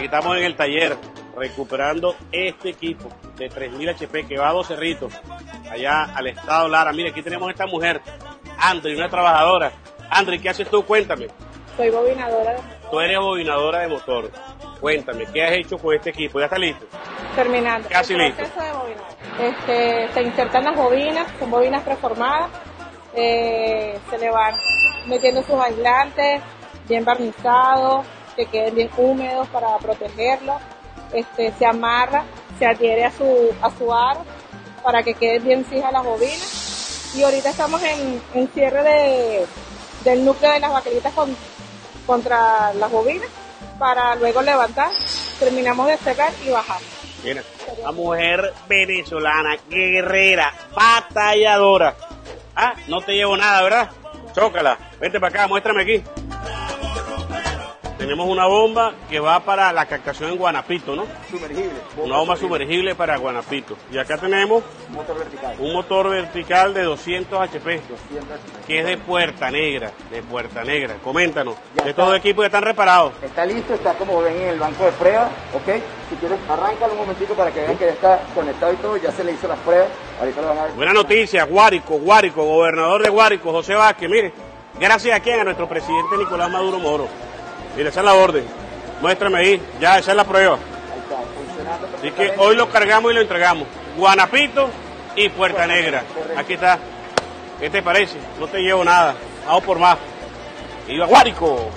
aquí estamos en el taller recuperando este equipo de 3000 HP que va a dos cerritos, allá al estado Lara. Mira, aquí tenemos a esta mujer, Andri, una trabajadora. Andri, ¿qué haces tú? Cuéntame. Soy bobinadora de Tú eres bobinadora de motor. Cuéntame, ¿qué has hecho con este equipo? ¿Ya está listo? terminando. Casi el listo. proceso de bobinar. Este, se insertan las bobinas, son bobinas preformadas, eh, se le van metiendo sus aislantes, bien barnizados, que queden bien húmedos para protegerlos. Este, se amarra, se adhiere a su, a su aro para que queden bien fijas las bobinas. Y ahorita estamos en, en cierre de, del núcleo de las baquelitas con- contra las bobinas para luego levantar. Terminamos de cerrar y. Mira, una mujer venezolana, guerrera, batalladora. Ah, no te llevo nada, ¿verdad? Chócala, vente para acá, muéstrame aquí. Tenemos una bomba que va para la captación en Guanapito, ¿no? Sumergible. Una bomba sumergible para Guanapito. Y acá tenemos Motor vertical. un motor vertical de 200 HP, 200. que es de Puerta Negra, de Puerta Negra. Coméntanos, Ya estos dos está. equipos ya están reparados. Está listo, está como ven en el banco de pruebas, ¿ok? Si quieres, arráncalo un momentito para que vean que ya está conectado y todo, ya se le hizo las pruebas. Ahorita lo van a ver. Buena noticia, Guárico, Guárico, gobernador de Guárico, José Vázquez, mire, gracias a quién, a nuestro presidente Nicolás Maduro Moro. Mire, esa es la orden, muéstrame ahí, ya, esa es la prueba. Así que hoy lo cargamos y lo entregamos. Guanapito y Puerta Negra. Aquí está. ¿Qué te parece? No te llevo nada. Vamos por más. ¡Viva Guárico!